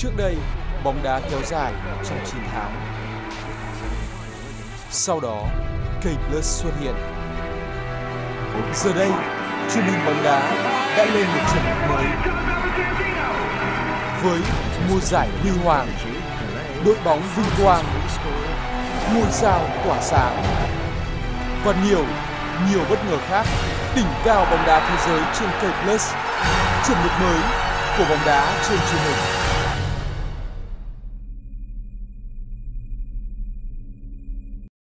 Trước đây, bóng đá kéo dài trong 9 tháng. Sau đó, K Plus xuất hiện. Giờ đây, truyền hình bóng đá đã lên một chuẩn mực mới. Với mùa giải huy hoàng, đội bóng vinh quang, ngôi sao tỏa sáng và nhiều, nhiều bất ngờ khác, đỉnh cao bóng đá thế giới trên K Plus, chuẩn mực mới của bóng đá trên truyền hình.